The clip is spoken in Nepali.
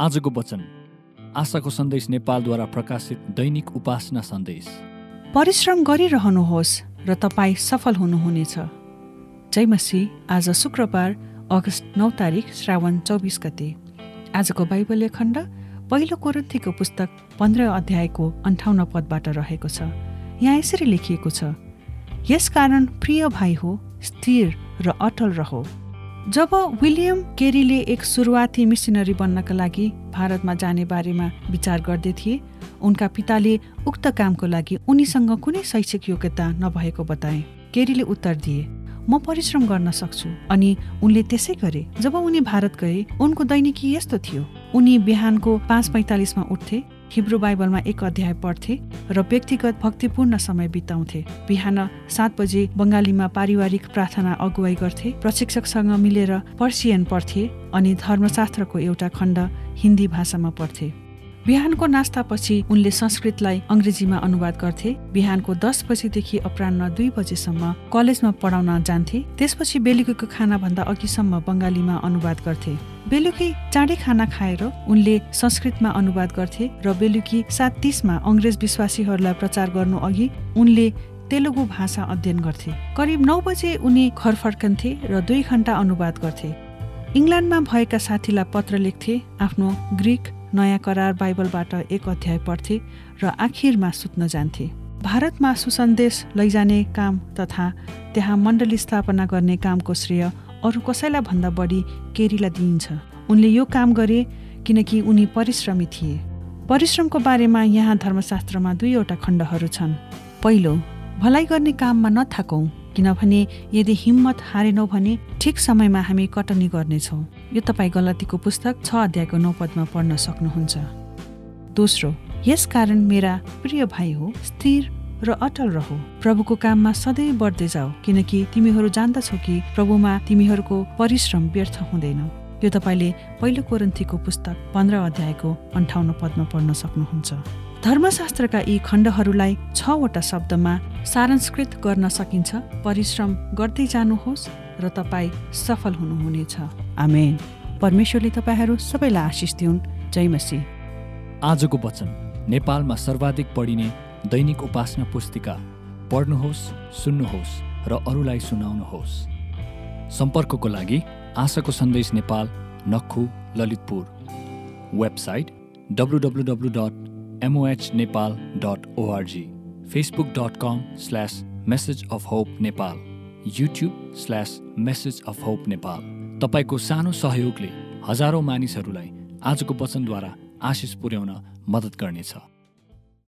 आजको वचन। आशाको सन्देश नेपालद्वारा प्रकाशित दैनिक उपासना सन्देश। परिश्रम गरिरहनुहोस् र तपाईँ सफल हुनुहुनेछ। जय मसी आज शुक्रबार अगस्त नौ तारिक श्रावण चौबिस गते। आजको बाइबलीय खण्ड पहिलो कोरन्थीको पुस्तक पन्ध्र अध्यायको अन्ठाउन्न पदबाट रहेको छ। यहाँ यसरी लेखिएको छ यसकारण प्रिय भाइ हो स्थिर र अटल रहो। जब विलियम केरीले एक सुरुवाती मिसनरी बन्नका लागि भारतमा जाने बारेमा विचार गर्दै थिए उनका पिताले उक्त कामको लागि उनीसँग कुनै शैक्षिक योग्यता नभएको बताए। केरीले उत्तर दिए म परिश्रम गर्न सक्छु। अनि उनले त्यसै गरे जब उनी भारत गए उनको दैनिकी यस्तो थियो। उनी बिहानको पाँच पैँतालिसमा उठ्थे हिब्रू बाइबलमा एक अध्याय पढ्थे र व्यक्तिगत भक्तिपूर्ण समय बिताउँथे। बिहान सात बजे बङ्गालीमा पारिवारिक प्रार्थना अगुवाई गर्थे। प्रशिक्षकसँग मिलेर पर्सियन पढ्थे अनि धर्मशास्त्रको एउटा खण्ड हिन्दी भाषामा पढ्थे। बिहानको नास्तापछि उनले संस्कृतलाई अङ्ग्रेजीमा अनुवाद गर्थे। बिहानको दस बजेदेखि अपरान्न दुई बजेसम्म कलेजमा पढाउन जान्थे। त्यसपछि बेलुकीको खानाभन्दा अघिसम्म बङ्गालीमा अनुवाद गर्थे। बेलुकी चाँडै खाना खाएर उनले संस्कृतमा अनुवाद गर्थे र बेलुकी सात तिसमा अङ्ग्रेज विश्वासीहरूलाई प्रचार गर्नु अघि उनले तेलुगु भाषा अध्ययन गर्थे। करिब नौ बजे उनी घर फर्कन्थे र दुई घन्टा अनुवाद गर्थे। इङ्ल्यान्डमा भएका साथीलाई पत्र लेख्थे आफ्नो ग्रिक नयाँ करार बाइबलबाट एक अध्याय पढ्थे र आखिरमा सुत्न जान्थे। भारतमा सुसन्देश लैजाने काम तथा त्यहाँ मण्डली स्थापना गर्ने कामको श्रेय अरू कसैलाई भन्दा बढी केरीलाई दिइन्छ। उनले यो काम गरे किनकि उनी परिश्रमी थिए। परिश्रमको बारेमा यहाँ धर्मशास्त्रमा दुईवटा खण्डहरू छन्। पहिलो भलाइ गर्ने काममा नथाकौँ। किनभने यदि हिम्मत हारेनौँ भने ठिक समयमा हामी कटनी गर्नेछौँ। यो तपाईँ गलतीको पुस्तक छ अध्यायको नौ पदमा पढ्न सक्नुहुन्छ। दोस्रो यसकारण मेरा प्रिय भाइ हो स्थिर र अटल रहो। प्रभुको काममा सधैँ बढ्दै जाऊ किनकि तिमीहरू जान्दछौ कि प्रभुमा तिमीहरूको परिश्रम व्यर्थ हुँदैन। यो तपाईँले पहिलो कोरन्थीको पुस्तक पन्ध्र अध्यायको अन्ठाउन्न पदमा पढ्न सक्नुहुन्छ। धर्मशास्त्रका यी खण्डहरूलाई छवटा शब्दमा सारांस्कृत गर्न सकिन्छ। परिश्रम गर्दै जानुहोस् र तपाईँ सफल हुनुहुनेछ। आमेन। परमेश्वरले तपाईँहरू सबैलाई आशिष दिउन्। जय मसी आजको वचन नेपालमा सर्वाधिक पढिने दैनिक उपासना पुस्तिका। पढ्नुहोस् सुन्नुहोस् र अरूलाई सुनाउनुहोस्। सम्पर्कको लागि आशाको सन्देश Nepal Nakkhu Lalitpur. Website W dot moh Nepal dot ORG Facebook dot com slash message of hope Nepal YouTube slash message of hope Nepal तपाईँको सानो सहयोगले हजारौँ मानिसहरूलाई आजको वचनद्वारा आशिष पुर्याउन मद्दत गर्नेछ।